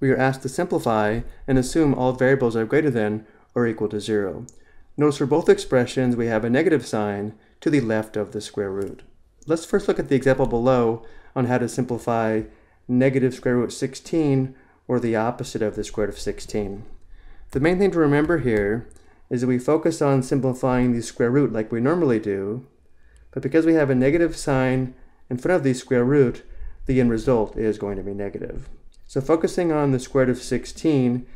we are asked to simplify and assume all variables are greater than or equal to 0. Notice for both expressions we have a negative sign to the left of the square root. Let's first look at the example below on how to simplify negative square root 16 or the opposite of the square root of 16. The main thing to remember here is that we focus on simplifying the square root like we normally do, but because we have a negative sign in front of the square root, the end result is going to be negative. So focusing on the square root of 16,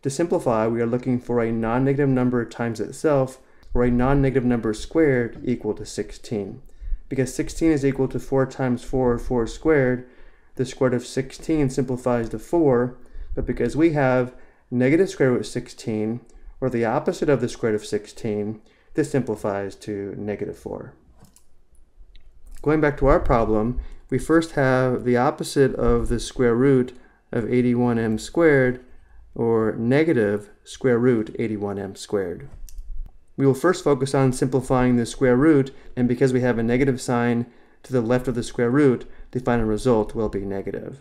to simplify, we are looking for a non-negative number times itself, or a non-negative number squared equal to 16. Because 16 is equal to 4 times 4, or 4 squared, the square root of 16 simplifies to 4, but because we have negative square root of 16, or the opposite of the square root of 16, this simplifies to negative 4. Going back to our problem, we first have the opposite of the square root of 81m squared, or negative square root 81m squared. We will first focus on simplifying the square root, and because we have a negative sign to the left of the square root, the final result will be negative.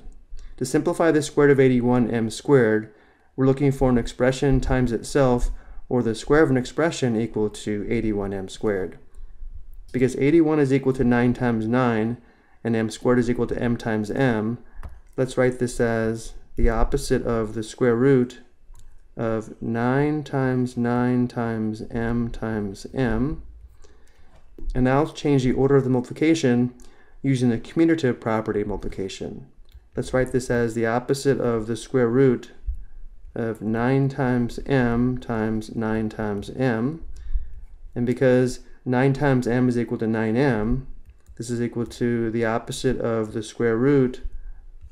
To simplify the square root of 81m squared, we're looking for an expression times itself, or the square of an expression equal to 81m squared. Because 81 is equal to 9 times 9, and m squared is equal to m times m, let's write this as the opposite of the square root of 9 times 9 times m times m. And now let's change the order of the multiplication using the commutative property of multiplication. Let's write this as the opposite of the square root of 9 times m times 9 times m. And because 9 times m is equal to 9m, this is equal to the opposite of the square root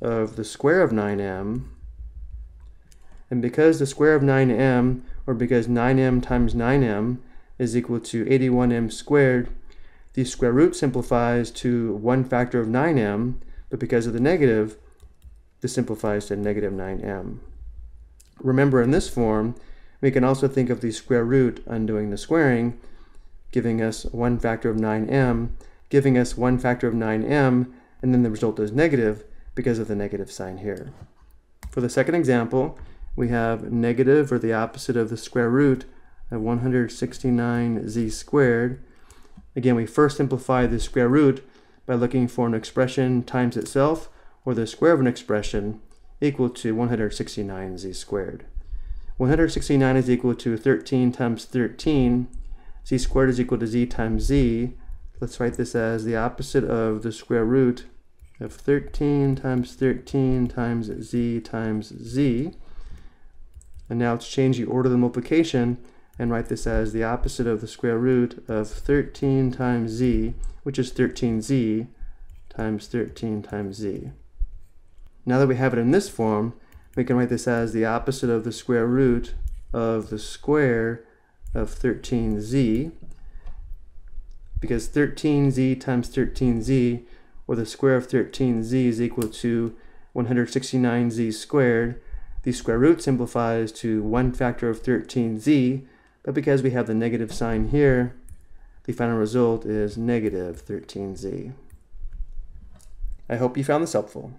of the square of 9m and because the square of 9m, or because 9m times 9m is equal to 81m squared, the square root simplifies to one factor of 9m, but because of the negative, this simplifies to negative 9m. Remember, in this form, we can also think of the square root undoing the squaring, giving us one factor of 9m, giving us one factor of 9m, and then the result is negative because of the negative sign here. For the second example, we have negative, or the opposite of the square root, of 169z squared. Again, we first simplify the square root by looking for an expression times itself, or the square of an expression, equal to 169z squared. 169 is equal to 13 times 13. z squared is equal to z times z. Let's write this as the opposite of the square root of 13 times 13 times z times z. And now let's change the order of the multiplication and write this as the opposite of the square root of 13 times z, which is 13z, times 13 times z. Now that we have it in this form, we can write this as the opposite of the square root of the square of 13z, because 13z times 13z, or the square of 13z is equal to 169z squared, the square root simplifies to 1 factor of 13z, but because we have the negative sign here, the final result is negative 13z. I hope you found this helpful.